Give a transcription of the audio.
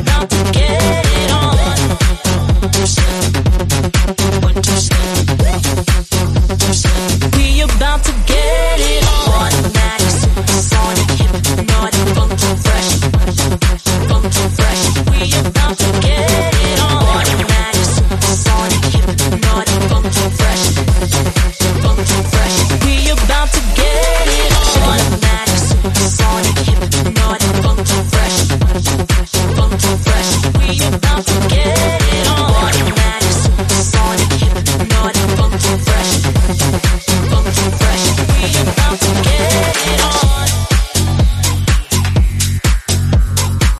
about to get Thank you.